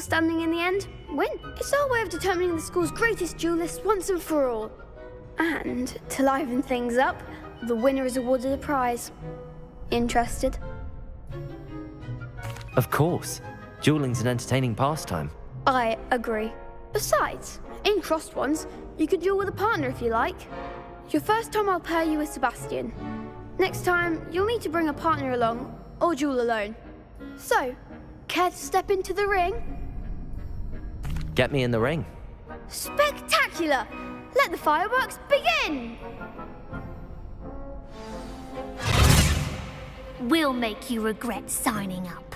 standing in the end win. It's our way of determining the school's greatest duelist once and for all. And to liven things up, the winner is awarded a prize. Interested? Of course. Dueling's an entertaining pastime. I agree. Besides, in Crossed Wands, you could duel with a partner if you like. Your first time I'll pair you with Sebastian. Next time, you'll need to bring a partner along, or duel alone. So, care to step into the ring? Get me in the ring. Spectacular! Let the fireworks begin! We'll make you regret signing up.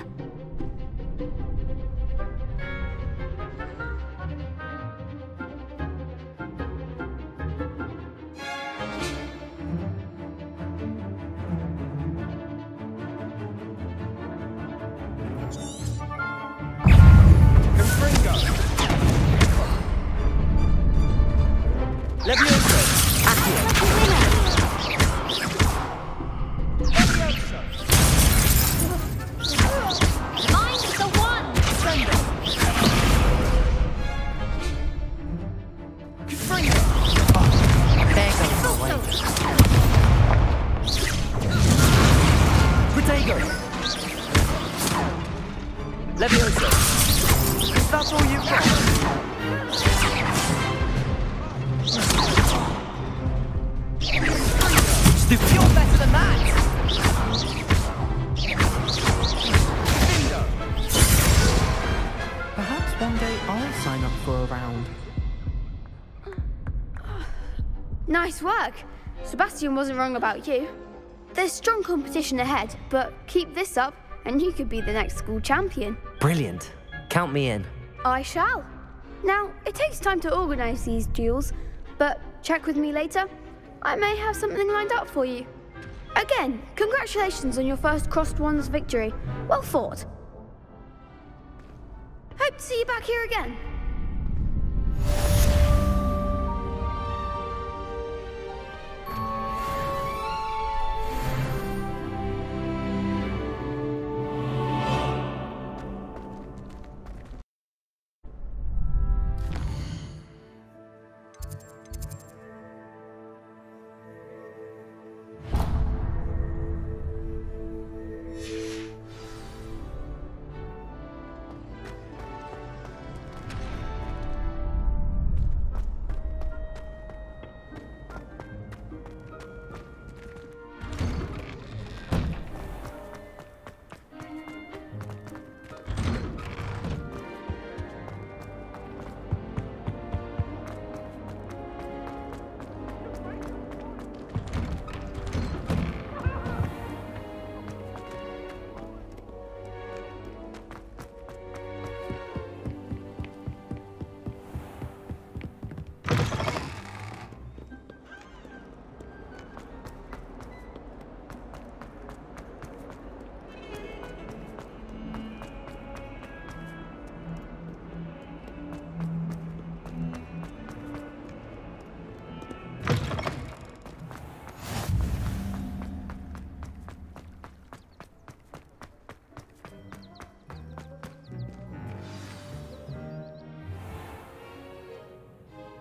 Nice work. Sebastian wasn't wrong about you. There's strong competition ahead, but keep this up and you could be the next school champion. Brilliant. Count me in. I shall. Now, it takes time to organise these duels, but check with me later. I may have something lined up for you. Again, congratulations on your first Crossed Wands victory. Well fought. Hope to see you back here again.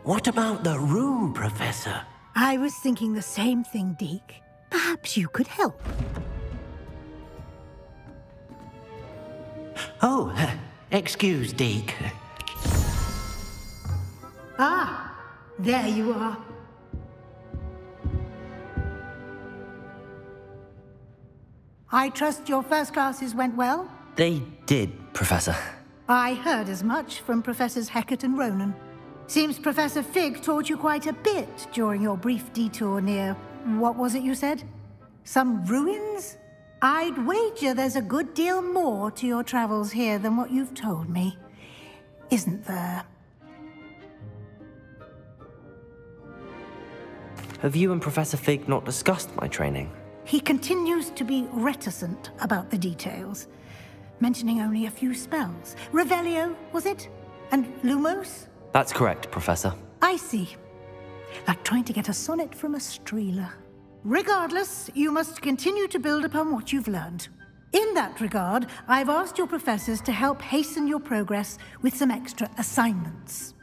What about the room, Professor? I was thinking the same thing, Deek. Perhaps you could help. Oh, excuse, Deek. Ah, there you are. I trust your first classes went well? They did, Professor. I heard as much from Professors Hecat and Ronen. Seems Professor Fig taught you quite a bit during your brief detour near... what was it you said? Some ruins? I'd wager there's a good deal more to your travels here than what you've told me. Isn't there? Have you and Professor Fig not discussed my training? He continues to be reticent about the details, mentioning only a few spells. Revelio, was it? And Lumos? That's correct, Professor. I see. Like trying to get a sonnet from a streeler. Regardless, you must continue to build upon what you've learned. In that regard, I've asked your professors to help hasten your progress with some extra assignments.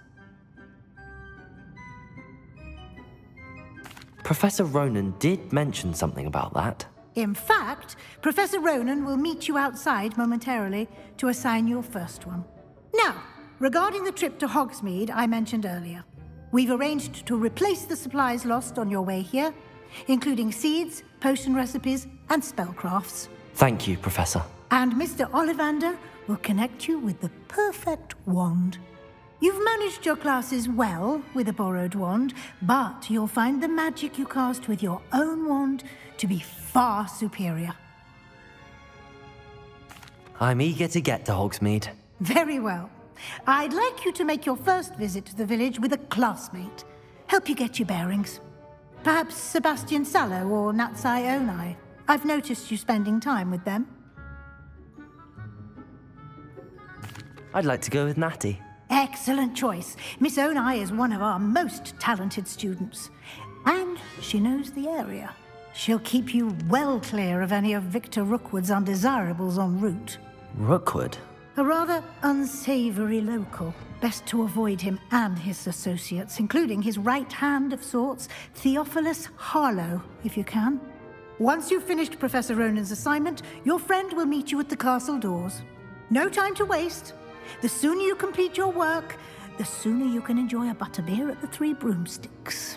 Professor Ronen did mention something about that. In fact, Professor Ronen will meet you outside momentarily to assign your first one. Now, regarding the trip to Hogsmeade I mentioned earlier, we've arranged to replace the supplies lost on your way here, including seeds, potion recipes, and spellcrafts. Thank you, Professor. And Mr. Ollivander will connect you with the perfect wand. You've managed your classes well with a borrowed wand, but you'll find the magic you cast with your own wand to be far superior. I'm eager to get to Hogsmeade. Very well. I'd like you to make your first visit to the village with a classmate. Help you get your bearings. Perhaps Sebastian Sallow or Natsai Onai. I've noticed you spending time with them. I'd like to go with Natty. Excellent choice. Miss Onai is one of our most talented students. And she knows the area. She'll keep you well clear of any of Victor Rookwood's undesirables en route. Rookwood? A rather unsavory local. Best to avoid him and his associates, including his right hand of sorts, Theophilus Harlow, if you can. Once you've finished Professor Ronen's assignment, your friend will meet you at the castle doors. No time to waste. The sooner you complete your work, the sooner you can enjoy a butterbeer at the Three Broomsticks.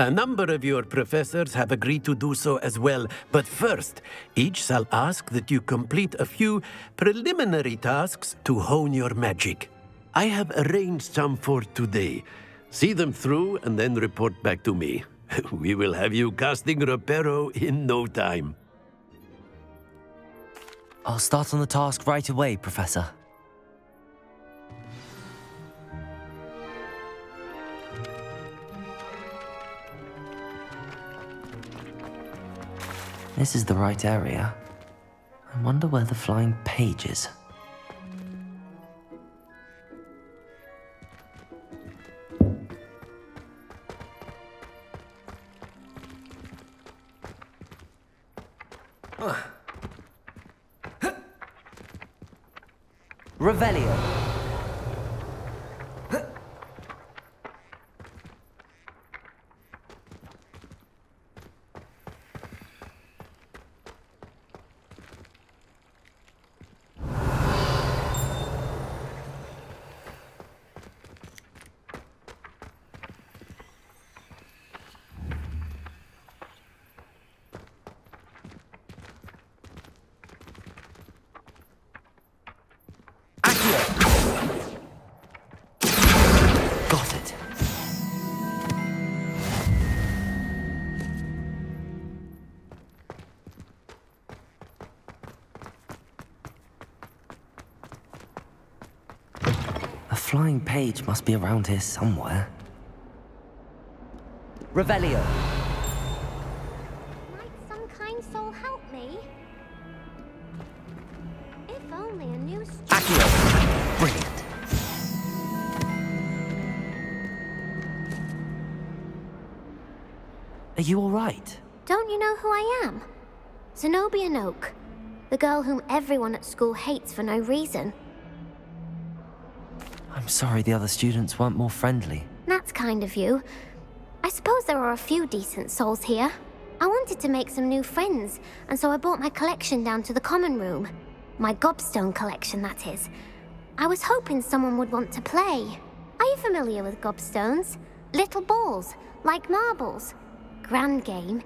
A number of your professors have agreed to do so as well, but first, each shall ask that you complete a few preliminary tasks to hone your magic. I have arranged some for today. See them through and then report back to me. we will have you casting Reparo in no time. I'll start on the task right away, Professor. This is the right area. I wonder where the flying page is. Revelio. Flying page must be around here somewhere. Revelio. Might some kind soul help me? If only a new st- Accio. Brilliant. Are you all right? Don't you know who I am? Zenobia Noak. The girl whom everyone at school hates for no reason. Sorry the other students weren't more friendly. That's kind of you. I suppose there are a few decent souls here. I wanted to make some new friends, and so I brought my collection down to the common room. My gobstone collection, that is. I was hoping someone would want to play. Are you familiar with gobstones? Little balls, like marbles. Grand game